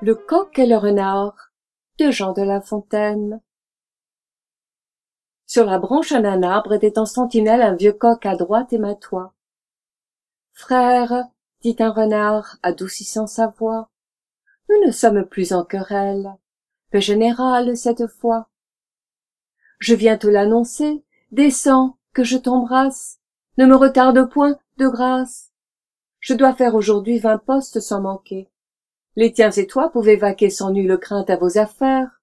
Le coq et le renard de Jean de La Fontaine Sur la branche d'un arbre était en sentinelle un vieux coq à droite et matois. Frère, dit un renard, adoucissant sa voix, nous ne sommes plus en querelle, paix générale cette fois. Je viens te l'annoncer, descends, que je t'embrasse, ne me retarde point, de grâce. Je dois faire aujourd'hui vingt postes sans manquer les tiens et toi pouvez vaquer sans nulle crainte à vos affaires.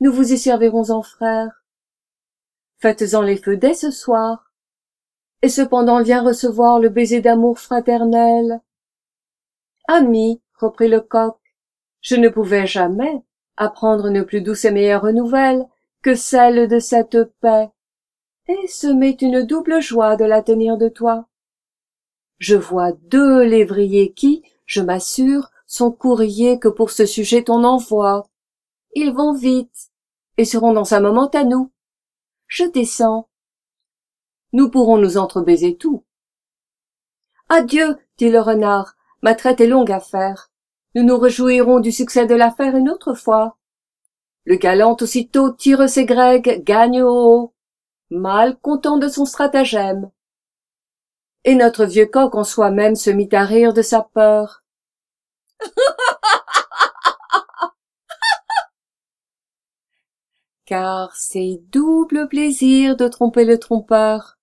Nous vous y servirons en frères. Faites-en les feux dès ce soir. Et cependant viens recevoir le baiser d'amour fraternel. Ami reprit le coq je ne pouvais jamais apprendre une plus douce et meilleure nouvelle que celle de cette paix. Et ce m'est une double joie de la tenir de toi. Je vois deux lévriers qui je m'assure son courrier que pour ce sujet on envoie. Ils vont vite, et seront dans un moment à nous. Je descends. Nous pourrons nous entrebaiser tout. Adieu, dit le renard, ma traite est longue à faire. Nous nous réjouirons du succès de l'affaire une autre fois. Le galant aussitôt tire ses grègues, gagne au haut, mal content de son stratagème. Et notre vieux coq en soi-même se mit à rire de sa peur. Car c'est double plaisir de tromper le trompeur.